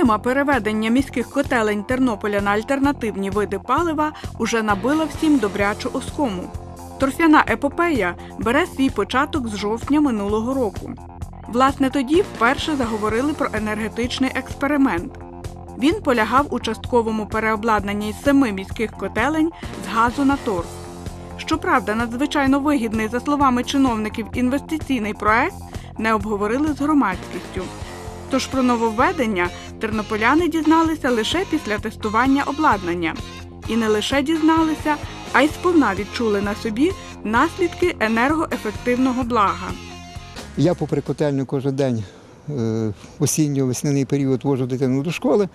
Тема переведення міських котелень Тернополя на альтернативні види палива уже набила всім добрячу оскому. Торфяна епопея бере свій початок з жовтня минулого року. Власне, тоді вперше заговорили про енергетичний експеримент. Він полягав у частковому переобладнанні семи міських котелень з газу на торф. Щоправда, надзвичайно вигідний, за словами чиновників, інвестиційний проект не обговорили з громадськістю. Тож про нововведення тернополяни дізналися лише після тестування обладнання. І не лише дізналися, а й сповна відчули на собі наслідки енергоефективного блага. Я попри котельню кожен день е, осінньо-весняний період вожу дитину до школи.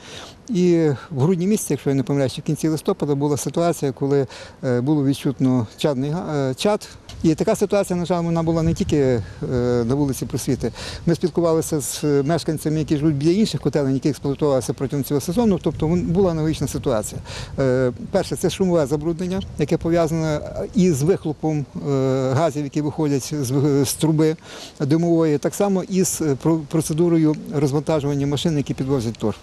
І в грудні місяці, якщо я не помиляюсь, в кінці листопада була ситуація, коли е, було відчутно чадний е, чад. І така ситуація, на жаль, вона була не тільки е, на вулиці Просвіти. Ми спілкувалися з е, мешканцями, які живуть біля інших котелень, які експлуатувалися протягом цього сезону. Тобто була аналогічна ситуація. Е, Перше, це шумове забруднення, яке пов'язане із вихлопом е, газів, які виходять з труби димової, так само і з е, процедурою розвантажування машин, які підвозять торф.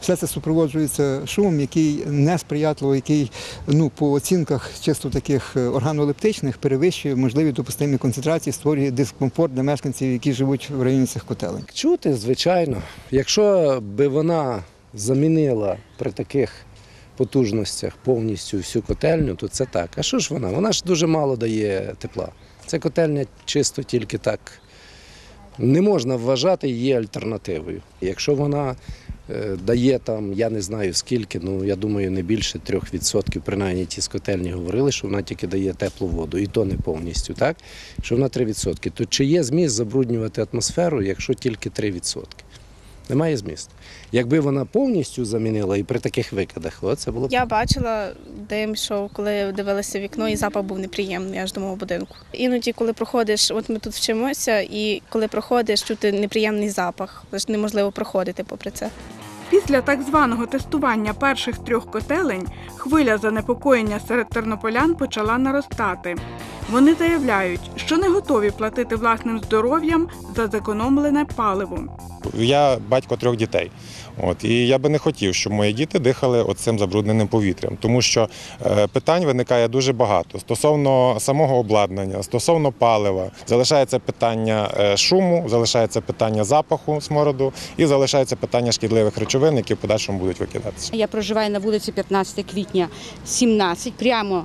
Все це супроводжується шумом, який несприятливо, який ну, по оцінках чисто таких е, органолептичних перевищує можливі допустимі концентрації, створює дискомфорт для мешканців, які живуть в районі цих котелень. Чути, звичайно. Якщо би вона замінила при таких потужностях повністю всю котельню, то це так. А що ж вона? Вона ж дуже мало дає тепла. Це котельня чисто тільки так. Не можна вважати її альтернативою. Якщо вона дає там, я не знаю скільки, ну я думаю, не більше 3%, принаймні ті з котельні говорили, що вона тільки дає теплу воду, і то не повністю, так? Що вона 3%. То чи є зміст забруднювати атмосферу, якщо тільки 3%? Немає змісту. Якби вона повністю замінила і при таких викидах, о, це було б Я бачила дим, що коли дивилася вікно, і запах був неприємний аж до мого будинку. Іноді, коли проходиш, от ми тут вчимося, і коли проходиш, чути неприємний запах, лише неможливо проходити попри це. Після так званого тестування перших трьох котелень хвиля занепокоєння серед тернополян почала наростати. Вони заявляють, що не готові платити власним здоров'ям за зекономлене паливо. Я батько трьох дітей. От і я би не хотів, щоб мої діти дихали оцим забрудненим повітрям, тому що е, питань виникає дуже багато стосовно самого обладнання, стосовно палива. Залишається питання е, шуму, залишається питання запаху смороду і залишається питання шкідливих речовин, які в подальшому будуть викидатися. Я проживаю на вулиці 15 квітня, 17, прямо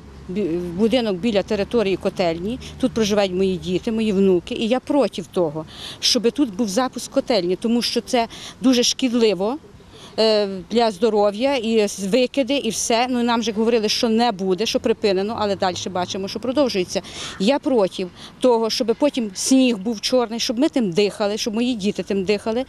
будинок біля території котельні. Тут проживають мої діти, мої внуки. І я проти того, щоб тут був запуск котельні, тому що це дуже шкідливо. е, Для здоров'я і викиди, і все. Ну нам же говорили, що не буде, що припинено, але далі бачимо, що продовжується. Я проти того, щоб потім сніг був чорний, щоб ми тим дихали, щоб мої діти тим дихали.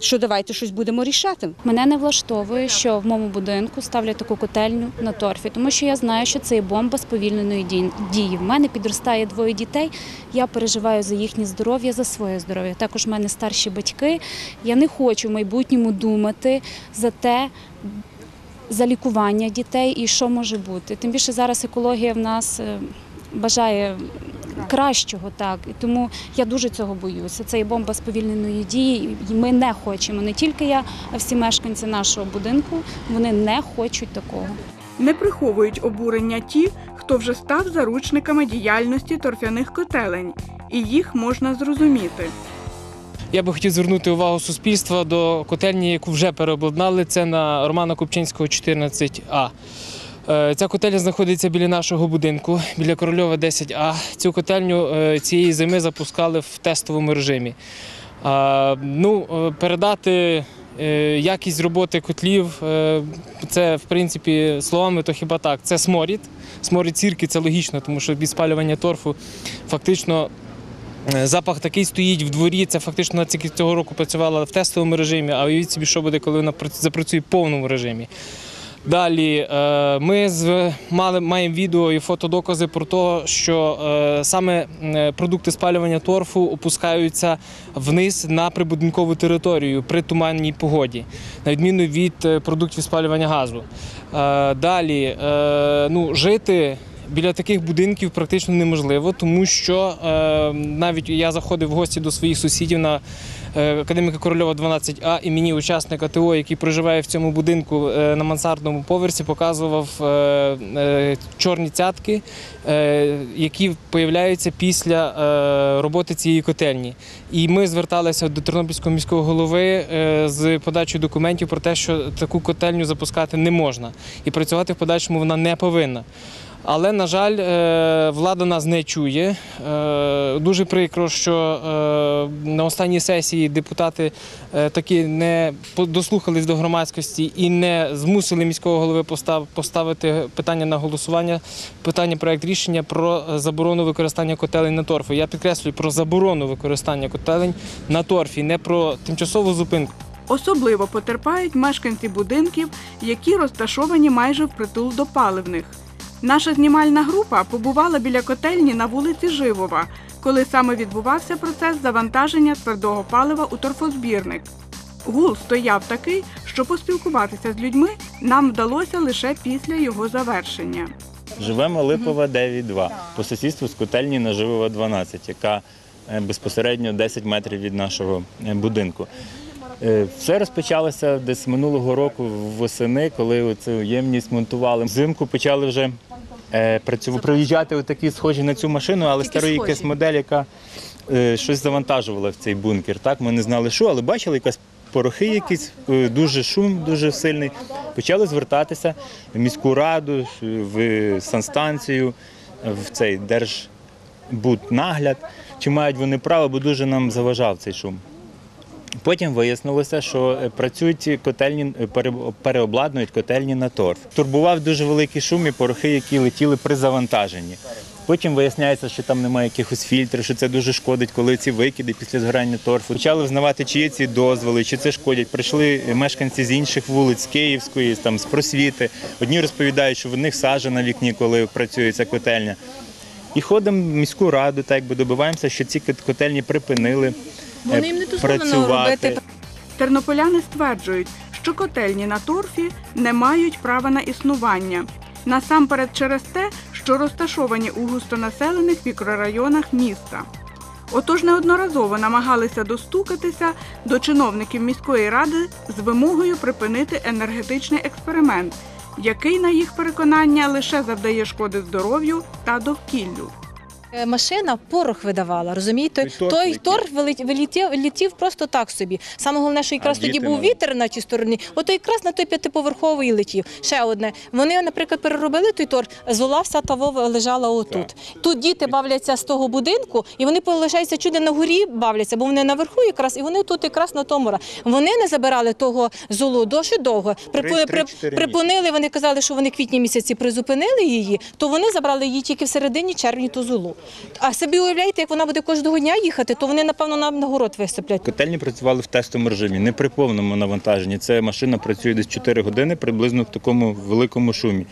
Що давайте щось будемо рішати. Мене не влаштовує, що в моєму будинку ставлять таку котельню на торфі, тому що я знаю, що це є бомба сповільненої дії. В мене підростає двоє дітей. Я переживаю за їхнє здоров'я, за своє здоров'я. Також в мене старші батьки. Я не хочу в майбутньому думати за те. За лікування дітей і що може бути. Тим більше зараз екологія в нас е, бажає кращого, так і тому я дуже цього боюся. Це є бомба сповільненої дії. і Ми не хочемо не тільки я, а всі мешканці нашого будинку. Вони не хочуть такого. Не приховують обурення ті, хто вже став заручниками діяльності торфяних котелень, і їх можна зрозуміти. Я би хотів звернути увагу суспільства до котельні, яку вже переобладнали. Це на Романа Купчинського, 14А. Е, Ця котельня знаходиться біля нашого будинку, біля Корольова 10А. Цю котельню е, цієї зими запускали в тестовому режимі. Ну, е, передати якість роботи котлів, це в принципі словами, то хіба так. Це сморід. Сморід сірки, це логічно, тому що від спалювання торфу фактично Запах такий стоїть в дворі. Це фактично цього року працювала в тестовому режимі, а уявіть собі, що буде, коли вона запрацює в повному режимі. Далі е, ми мали, маємо відео і фотодокази про те, що е, саме е, продукти спалювання торфу опускаються вниз на прибудинкову територію при туманній погоді, на відміну від продуктів спалювання газу. Далі ну, жити біля таких будинків практично неможливо, тому що е, навіть я заходив в гості до своїх сусідів на академіка Корольова 12А і мені учасник АТО, який проживає в цьому будинку е, на мансардному поверсі, показував е, е, чорні цятки, е, які появляються після е, роботи цієї котельні. І ми зверталися до Тернопільського міського голови е, з подачою документів про те, що таку котельню запускати не можна і працювати в подальшому вона не повинна. Але, на жаль, е, влада нас не чує. Е, Дуже прикро, що е, на останній сесії депутати таки не дослухались до громадськості і не змусили міського голови постав- поставити питання на голосування, питання проект рішення про заборону використання котелень на торфу. Я підкреслюю про заборону використання котелень на торфі, не про тимчасову зупинку. Особливо потерпають мешканці будинків, які розташовані майже впритул до паливних. Наша знімальна група побувала біля котельні на вулиці Живова, коли саме відбувався процес завантаження твердого палива у торфозбірник. Гул стояв такий, що поспілкуватися з людьми нам вдалося лише після його завершення. Живемо Липова 9-2 по сусідству з котельні на Живова 12, яка е, безпосередньо 10 метрів від нашого е, будинку. Е, Все розпочалося десь минулого року восени, коли цю ємність монтували. Взимку почали вже е, працювати, приїжджати такі схожі на цю машину, але старої якась модель, яка е, щось завантажувала в цей бункер. Так, ми не знали, що, але бачили якась порохи, якісь е, дуже шум, дуже сильний. Почали звертатися в міську раду, в санстанцію, в цей держбуднагляд, чи мають вони право, бо дуже нам заважав цей шум. Потім вияснилося, що е, працюють котельні, е, переобладнують котельні на торф. Турбував дуже великий шум і порохи, які летіли при завантаженні. Потім виясняється, що там немає якихось фільтрів, що це дуже шкодить, коли ці викиди після згорання торфу. Почали взнавати, чи є ці дозволи, чи це шкодять. Прийшли мешканці з інших вулиць, з Київської, там, з просвіти. Одні розповідають, що в них сажа на вікні, коли працює ця котельня. І ходимо в міську раду, так якби добиваємося, що ці котельні припинили Вони е, їм не дозволено працювати. робити Тернополяни стверджують, що котельні на торфі не мають права на існування. Насамперед через те, що розташовані у густонаселених мікрорайонах міста. Отож неодноразово намагалися достукатися до чиновників міської ради з вимогою припинити енергетичний експеримент, який, на їх переконання, лише завдає шкоди здоров'ю та довкіллю. Е, Машина порох видавала, розумієте? Той торф Той летів. торф вилет- вилетів, летів просто так собі. Саме головне, що якраз А тоді діти був мали? вітер на тій стороні, ото якраз на той п'ятиповерховий летів. Ще одне. Вони, наприклад, переробили той торф, зола вся та вова лежала отут. Тут діти бавляться з того будинку, і вони полишаються чуди на горі бавляться, бо вони наверху якраз, і вони тут якраз на тому. ра. Вони не забирали того золу досить довго. Припу- Три- при- три-чотири припинили, вони казали, що вони квітні місяці призупинили її, то вони забрали її тільки в середині червні ту золу. А собі уявляєте, як вона буде кожного дня їхати, то вони, напевно, нам на город висиплять. Котельні працювали в тестовому режимі, не при повному навантаженні. Це машина працює десь 4 години, приблизно в такому великому шумі.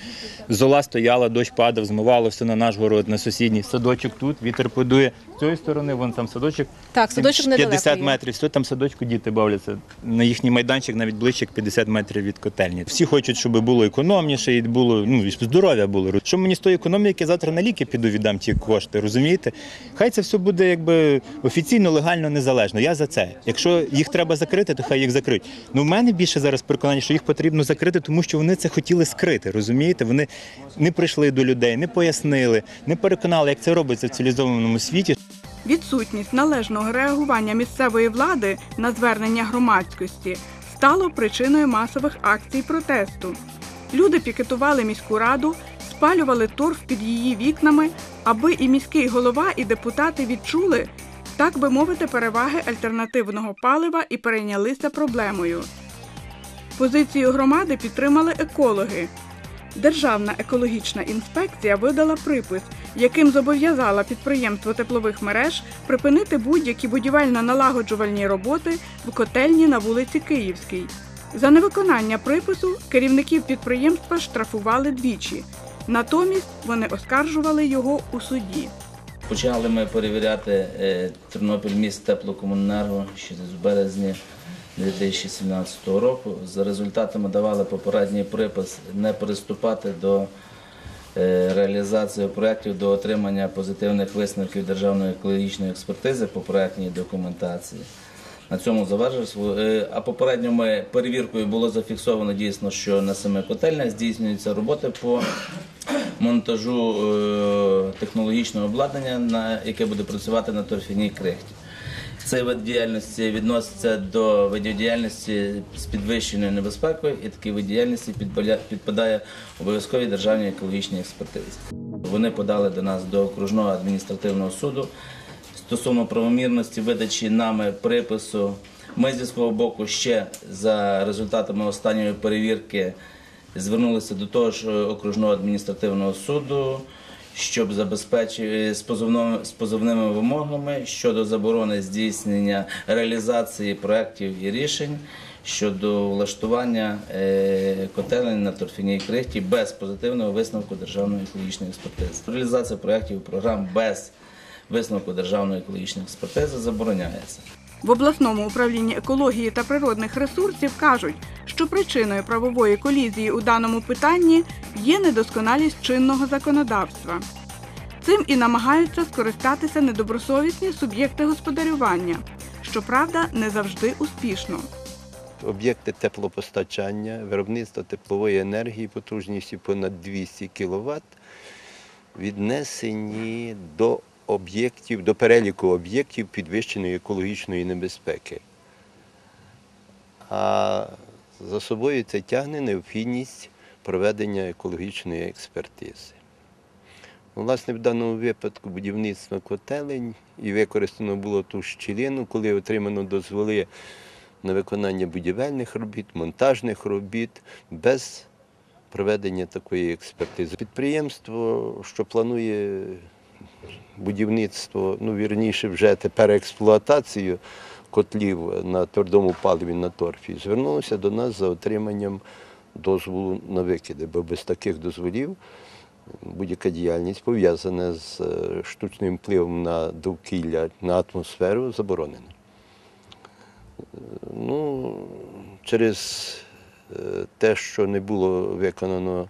Зола стояла, дощ падав, змивало все на наш город, на сусідній. Садочок тут, вітер подує. З цієї сторони, вон там садочок. Так, садочок недалеко 50 є. метрів, все там садочку діти бавляться. На їхній майданчик навіть ближче 50 метрів від котельні. Всі хочуть, щоб було економніше і було ну, і здоров'я було. Що мені з тої економіки завтра на ліки піду віддам ті кошти, розумієте? Хай це все буде якби офіційно, легально, незалежно. Я за це. Якщо їх треба закрити, то хай їх закриють. Ну в мене більше зараз переконання, що їх потрібно закрити, тому що вони це хотіли скрити. Розумієте? Вони не прийшли до людей, не пояснили, не переконали, як це робиться в цивілізованому світі. Відсутність належного реагування місцевої влади на звернення громадськості стало причиною масових акцій протесту. Люди пікетували міську раду, спалювали торф під її вікнами, аби і міський голова, і депутати відчули, так би мовити, переваги альтернативного палива і перейнялися проблемою. Позицію громади підтримали екологи. Державна екологічна інспекція видала припис, яким зобов'язала підприємство теплових мереж припинити будь-які будівельно-налагоджувальні роботи в котельні на вулиці Київській. За невиконання припису керівників підприємства штрафували двічі. Натомість вони оскаржували його у суді. Почали ми перевіряти е, Тернопіль міст теплокомуненерго ще з березня 2017 року. За результатами давали попередній припис не приступати до е, реалізації проєктів до отримання позитивних висновків Державної екологічної експертизи по проєктній документації. на цьому завершив. Е, А попередньо ми перевіркою було зафіксовано дійсно, що на семи котельнях здійснюються роботи по монтажу е, технологічного обладнання, яке буде працювати на торфяній крихті. Цей вид діяльності відноситься до видів діяльності з підвищеною небезпекою, і такий вид діяльності підпадає обов'язковій державній екологічній експертизі. Вони подали до нас до окружного адміністративного суду стосовно правомірності видачі нами припису. Ми зі свого боку ще за результатами останньої перевірки звернулися до того ж окружного адміністративного суду, щоб забезпечити з, позовними- з позовними вимогами щодо заборони здійснення реалізації проєктів і рішень щодо влаштування е, котелень на торфяній крихті без позитивного висновку Державної екологічної експертизи. Реалізація проєктів програм без висновку Державної екологічної експертизи забороняється. В обласному управлінні екології та природних ресурсів кажуть, що причиною правової колізії у даному питанні є недосконалість чинного законодавства. Цим і намагаються скористатися недобросовісні суб'єкти господарювання, щоправда, не завжди успішно. об'єкти теплопостачання, виробництва теплової енергії потужністю понад 200 кВт віднесені до об'єктів, до переліку об'єктів підвищеної екологічної небезпеки. А за собою це тягне необхідність проведення екологічної експертизи. Ну, Власне, в даному випадку будівництво котелень і використано було ту щілину, коли отримано дозволи на виконання будівельних робіт, монтажних робіт без проведення такої експертизи. Підприємство, що планує будівництво, ну вірніше, вже тепер експлуатацію котлів на твердому паливі на торфі, звернулося до нас за отриманням дозволу на викиди, бо без таких дозволів будь-яка діяльність пов'язана з е, штучним впливом на довкілля, на атмосферу заборонена. Ну, через е, те, що не було виконано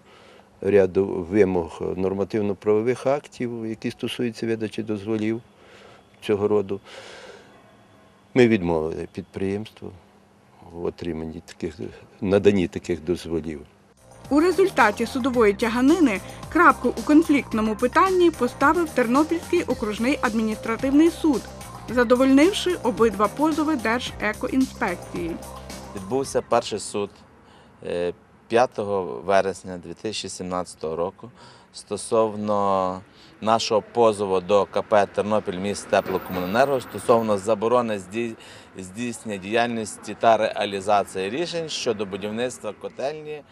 ряду вимог нормативно-правових актів, які стосуються видачі дозволів цього роду, ми відмовили підприємству в отриманні таких, наданні таких дозволів. У результаті судової тяганини крапку у конфліктному питанні поставив Тернопільський окружний адміністративний суд, задовольнивши обидва позови Держекоінспекції. Відбувся перший суд е, 5 вересня 2017 року стосовно нашого позову до КП Тернопіль міст теплокомуненерго стосовно заборони здійснення діяльності та реалізації рішень щодо будівництва котельні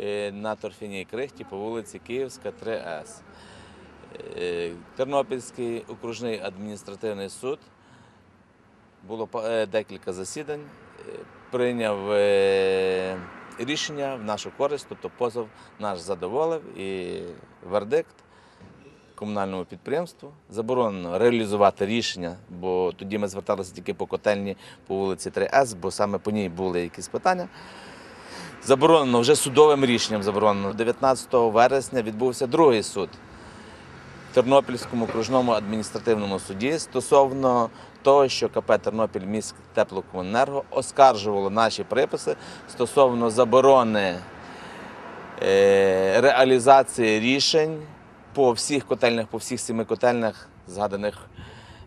е, на торфяній крихті по вулиці Київська, 3С. Е, Тернопільський окружний адміністративний суд було е, декілька засідань, прийняв рішення в нашу користь, тобто позов наш задоволив і вердикт комунальному підприємству. Заборонено реалізувати рішення, бо тоді ми зверталися тільки по котельні по вулиці 3С, бо саме по ній були якісь питання. Заборонено вже судовим рішенням заборонено. 19 вересня відбувся другий суд Тернопільському окружному адміністративному суді стосовно того, що КП Тернопіль міськ теплокомуненерго оскаржувало наші приписи стосовно заборони е, реалізації рішень по всіх котельнях, по всіх семи котельнях, згаданих,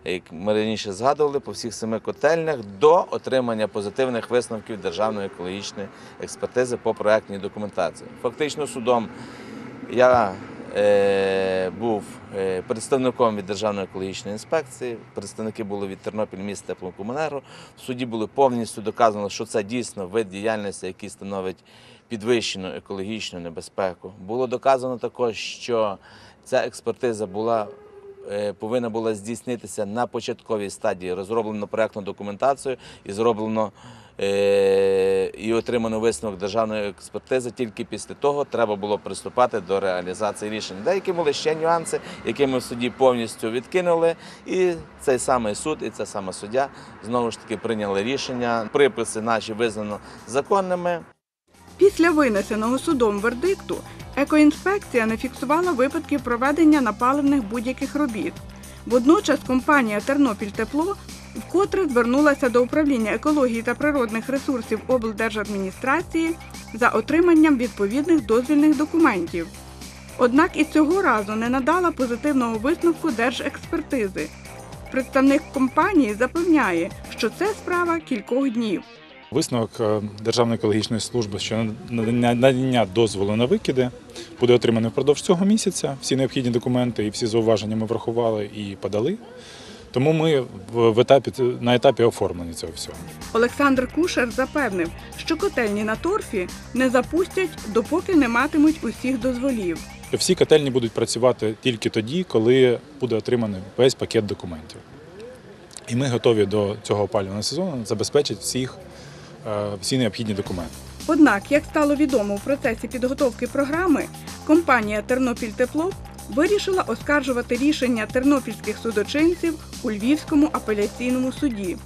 як ми раніше згадували, по всіх семи котельнях до отримання позитивних висновків Державної екологічної експертизи по проектній документації. Фактично судом я був е, представником від Державної екологічної інспекції, представники були від Тернопіль міст теплокомунерго. В суді було повністю доказано, що це дійсно вид діяльності, який становить підвищену екологічну небезпеку. Було доказано також, що ця експертиза була. е, Повинна була здійснитися на початковій стадії. Розроблено проектну документацію і зроблено е, і отримано висновок державної експертизи. Тільки після того треба було приступати до реалізації рішень. Деякі були ще нюанси, які ми в суді повністю відкинули. І цей самий суд, і ця сама суддя знову ж таки прийняли рішення. Приписи наші визнано законними. Після винесеного судом вердикту екоінспекція не фіксувала випадків проведення напаливних будь-яких робіт. Водночас компанія Тернопіль Тепло вкотре звернулася до управління екології та природних ресурсів облдержадміністрації за отриманням відповідних дозвільних документів. Однак і цього разу не надала позитивного висновку держекспертизи. Представник компанії запевняє, що це справа кількох днів. Висновок е, Державної екологічної служби щодо надання надання дозволу на викиди буде отриманий впродовж цього місяця. Всі необхідні документи і всі зауваження ми врахували і подали. Тому ми в етапі на етапі оформлення цього всього. Олександр Кушер запевнив, що котельні на торфі не запустять, допоки не матимуть усіх дозволів. Всі котельні будуть працювати тільки тоді, коли буде отриманий весь пакет документів. І ми готові до цього опалювального сезону забезпечити всіх, е, всі необхідні документи. Однак, як стало відомо у процесі підготовки програми, компанія Тернопіль Тепло вирішила оскаржувати рішення тернопільських судочинців у Львівському апеляційному суді.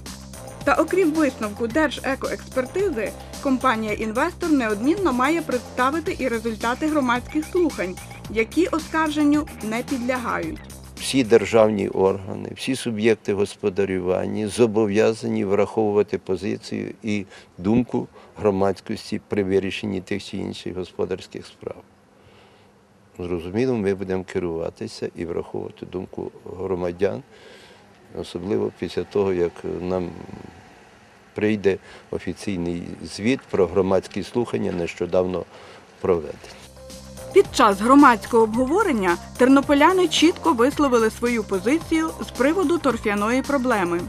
Та окрім висновку Держекоекспертизи, компанія інвестор неодмінно має представити і результати громадських слухань, які оскарженню не підлягають. Всі державні органи, всі суб'єкти господарювання зобов'язані враховувати позицію і думку громадськості при вирішенні тих чи інших господарських справ. Зрозуміло, ми будемо керуватися і враховувати думку громадян, особливо після того, як нам прийде офіційний звіт про громадські слухання, нещодавно проведені. Під час громадського обговорення тернополяни чітко висловили свою позицію з приводу торфяної проблеми.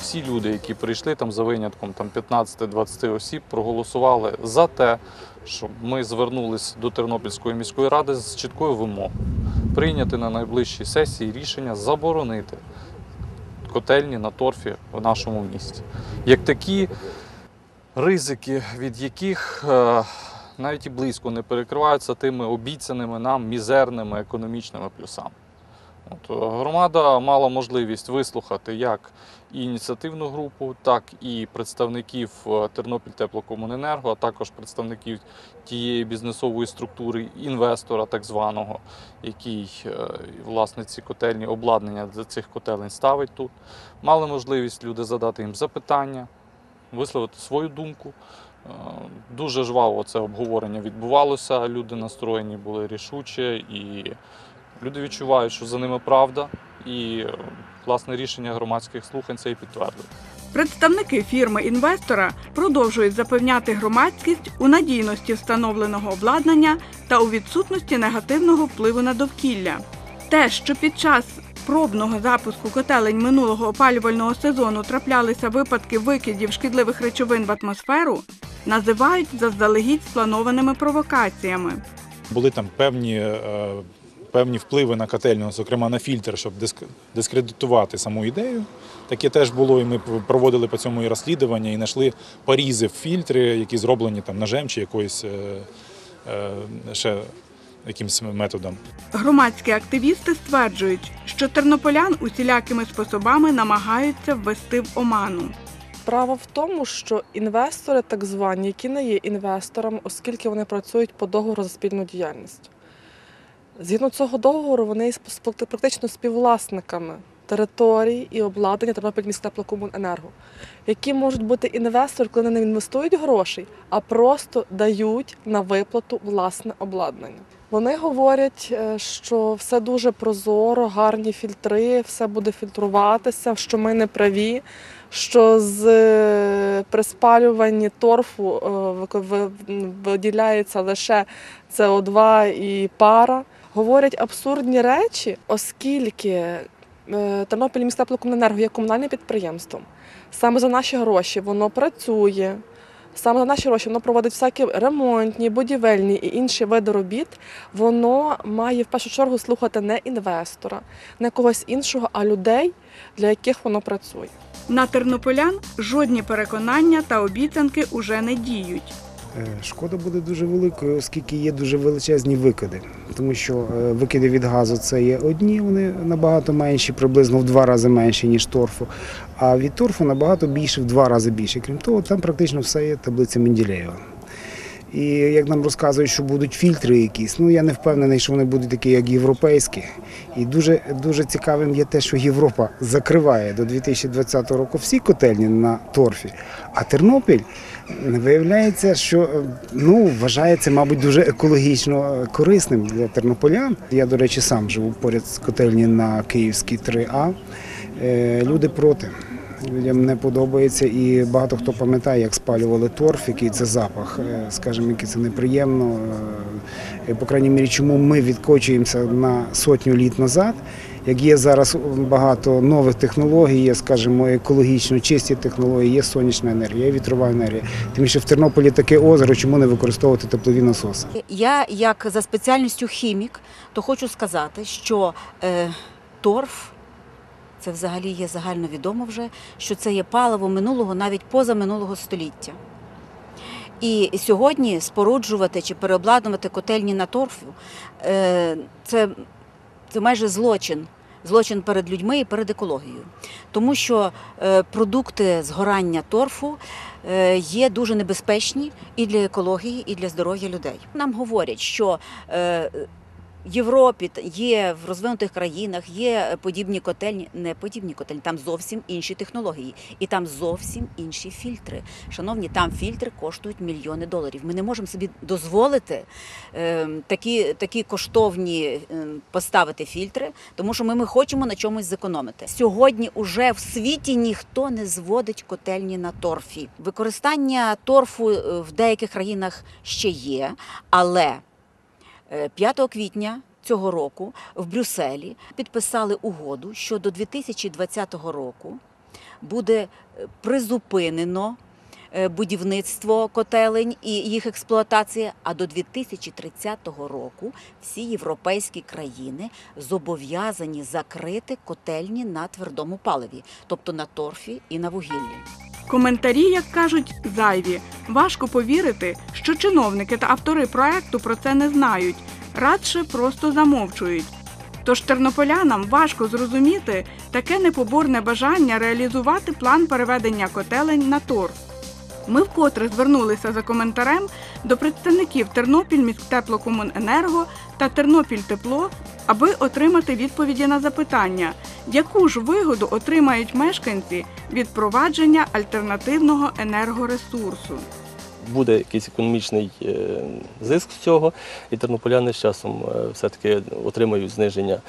всі люди, які прийшли там за винятком там 15-20 осіб, проголосували за те, щоб ми звернулись до Тернопільської міської ради з чіткою вимогою прийняти на найближчій сесії рішення заборонити котельні на торфі в нашому місті. Як такі ризики, від яких е, навіть і близько не перекриваються тими обіцяними нам мізерними економічними плюсами. От, е, громада мала можливість вислухати як ініціативну групу, так і представників е, Тернопіль Теплокомуненерго, а також представників тієї бізнесової структури інвестора, так званого, який е, власне ці котельні обладнання для цих котелень ставить тут. Мали можливість люди задати їм запитання, висловити свою думку. Дуже жваво це обговорення відбувалося. Люди настроєні були рішуче і люди відчувають, що за ними правда, і власне рішення громадських слухань це і підтвердує. Представники фірми інвестора продовжують запевняти громадськість у надійності встановленого обладнання та у відсутності негативного впливу на довкілля. Те, що під час пробного запуску котелень минулого опалювального сезону траплялися випадки викидів шкідливих речовин в атмосферу, називають заздалегідь спланованими провокаціями. Були там певні, е, певні впливи на котельню, зокрема на фільтр, щоб диск- дискредитувати саму ідею. Таке теж було, і ми проводили по цьому і розслідування, і знайшли порізи в фільтрі, які зроблені там ножем чи якоюсь е, е, ще якимось методом. Громадські активісти стверджують, що тернополян усілякими способами намагаються ввести в оману. Справа в тому, що інвестори, так звані, які не є інвесторами, оскільки вони працюють по договору за спільну діяльність. Згідно цього договору, вони є практично співвласниками територій і обладнання Тернопільміськтеплокомуненерго, які можуть бути інвестори, коли не інвестують грошей, а просто дають на виплату власне обладнання. Вони говорять, е, що все дуже прозоро, гарні фільтри, все буде фільтруватися, що ми не праві, що з е, при спалюванні торфу е, виділяється лише СО2 і пара. Говорять абсурдні речі, оскільки е, Тернопіль міськтеплокомуненерго є комунальним підприємством. Саме за наші гроші воно працює. Саме за наші гроші воно проводить всякі ремонтні, будівельні і інші види робіт. Воно має в першу чергу слухати не інвестора, не когось іншого, а людей, для яких воно працює. На тернополян жодні переконання та обіцянки уже не діють. Е, Шкода буде дуже великою, оскільки є дуже величезні викиди. Тому що е, викиди від газу це є одні, вони набагато менші, приблизно в два рази менші, ніж торфу. А від торфу набагато більше, в два рази більше. Крім того, там практично все є таблиця Менделєєва. І як нам розказують, що будуть фільтри якісь, ну я не впевнений, що вони будуть такі, як європейські. І дуже, дуже цікавим є те, що Європа закриває до 2020 року всі котельні на торфі, а Тернопіль виявляється, що е, ну, вважається, мабуть, дуже екологічно корисним для тернополян. Я, до речі, сам живу поряд з котельні на Київській 3А. Е, Люди проти. Людям не подобається, і багато хто пам'ятає, як спалювали торф, який це запах, е, скажімо, який це неприємно. По крайній мірі, чому ми відкочуємося на сотню літ назад. Як є зараз багато нових технологій, є, скажімо, екологічно чисті технології, є сонячна енергія, є вітрова енергія. Тим більше в Тернополі таке озеро, чому не використовувати теплові насоси? Я, як за спеціальністю хімік, то хочу сказати, що е, торф це взагалі є загальновідомо вже, що це є паливо минулого, навіть позаминулого століття. І сьогодні споруджувати чи переобладнувати котельні на торфу е, це, це майже злочин. Злочин перед людьми і перед екологією. Тому що е, продукти згорання торфу е, є дуже небезпечні і для екології, і для здоров'я людей. Нам говорять, що Європі є в розвинутих країнах є подібні котельні, не подібні котельні, там зовсім інші технології, і там зовсім інші фільтри. Шановні, там фільтри коштують мільйони доларів. Ми не можемо собі дозволити е, такі, такі коштовні е, поставити фільтри, тому що ми, ми хочемо на чомусь зекономити. Сьогодні уже в світі ніхто не зводить котельні на торфі. Використання торфу е, в деяких країнах ще є, але Е, 5 квітня цього року в Брюсселі підписали угоду, що до 2020 року буде е, призупинено е, будівництво котелень і їх експлуатація. А до 2030 року всі європейські країни зобов'язані закрити котельні на твердому паливі, тобто на торфі і на вугіллі. Коментарі, як кажуть, зайві. Важко повірити, що чиновники та автори проекту про це не знають, радше просто замовчують. Тож тернополянам важко зрозуміти таке непоборне бажання реалізувати план переведення котелень на торф. Ми вкотре звернулися за коментарем до представників Тернопільміськтеплокомуненерго та Тернопільтепло, аби отримати відповіді на запитання, яку ж вигоду отримають мешканці від впровадження альтернативного енергоресурсу. Буде якийсь економічний е, зиск з цього, і тернополяни з часом е, все-таки отримають зниження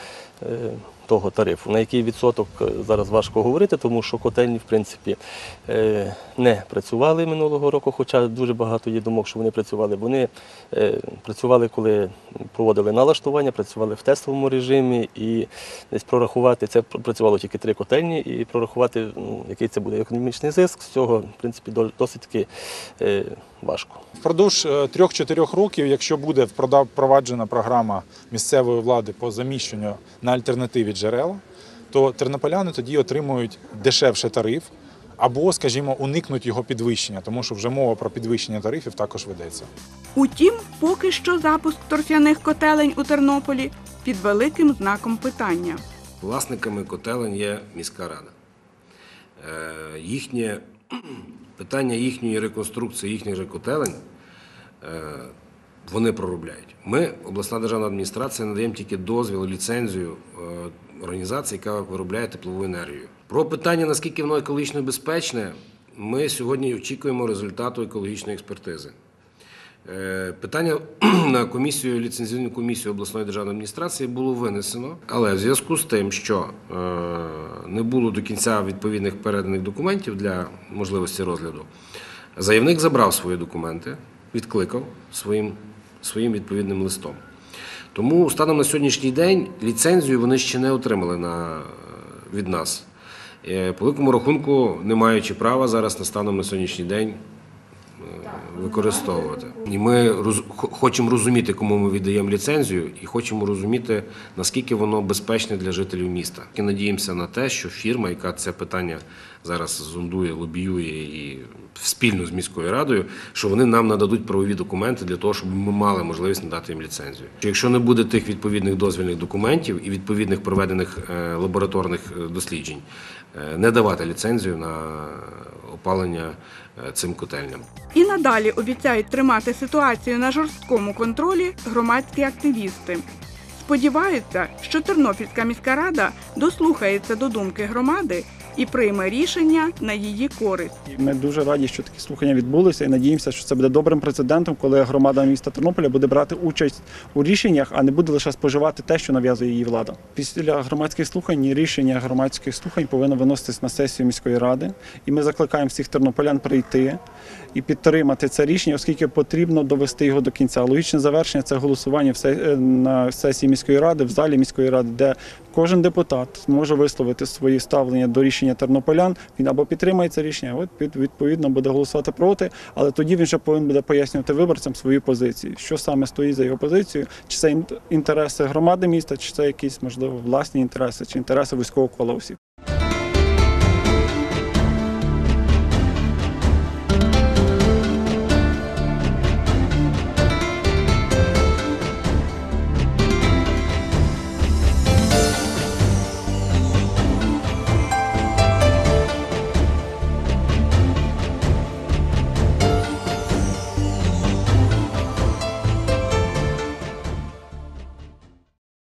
е, того тарифу. На який відсоток е, зараз важко говорити, тому що котельні, в принципі, е, не працювали минулого року, хоча дуже багато є думок, що вони працювали. Вони е, працювали, коли проводили налаштування, працювали в тестовому режимі і десь прорахувати це працювало тільки три котельні, і прорахувати, ну, який це буде економічний зиск, з цього, в принципі, досить таки важко. Впродовж трьох-чотирьох років, якщо буде впроваджена програма місцевої влади по заміщенню на альтернативі джерела, то тернополяни тоді отримують дешевший тариф або, скажімо, уникнуть його підвищення, тому що вже мова про підвищення тарифів також ведеться. Утім, поки що запуск торфяних котелень у Тернополі під великим знаком питання. Власниками котелень є міська рада. Е, Їхнє питання їхньої реконструкції, їхніх же котелень е, вони проробляють. Ми, обласна державна адміністрація, надаємо тільки дозвіл, ліцензію е, організації, яка виробляє теплову енергію. Про питання, наскільки воно екологічно безпечне, ми сьогодні очікуємо результату екологічної експертизи. Е, Питання на комісію, ліцензійну комісію обласної державної адміністрації було винесено, але в зв'язку з тим, що е, не було до кінця відповідних переданих документів для можливості розгляду, заявник забрав свої документи, відкликав своїм, своїм відповідним листом. Тому станом на сьогоднішній день ліцензію вони ще не отримали на, від нас. Е, По великому рахунку, не маючи права зараз на станом на сьогоднішній день використовувати. І ми роз- хочемо розуміти, кому ми віддаємо ліцензію, і хочемо розуміти, наскільки воно безпечне для жителів міста. І надіємося на те, що фірма, яка це питання зараз зондує, лобіює і спільно з міською радою, що вони нам нададуть правові документи для того, щоб ми мали можливість надати їм ліцензію. Якщо не буде тих відповідних дозвільних документів і відповідних проведених е, лабораторних е, досліджень, е, не давати ліцензію на опалення цим котельням. І надалі обіцяють тримати ситуацію на жорсткому контролі громадські активісти. Сподіваються, що Тернопільська міська рада дослухається до думки громади і прийме рішення на її користь. Ми дуже раді, що такі слухання відбулися, і надіємося, що це буде добрим прецедентом, коли громада міста Тернополя буде брати участь у рішеннях, а не буде лише споживати те, що нав'язує її влада. Після громадських слухань рішення громадських слухань повинно виноситись на сесію міської ради, і ми закликаємо всіх тернополян прийти і підтримати це рішення, оскільки потрібно довести його до кінця. Логічне завершення це голосування е, на сесії міської ради, в залі міської ради, де кожен депутат може висловити свої ставлення до рішення тернополян. Він або підтримає це рішення, або відповідно буде голосувати проти. Але тоді він вже повинен буде пояснювати виборцям свою позицію, що саме стоїть за його позицією, чи це ін- інтереси громади міста, чи це якісь можливо власні інтереси, чи інтереси військового кола осіб.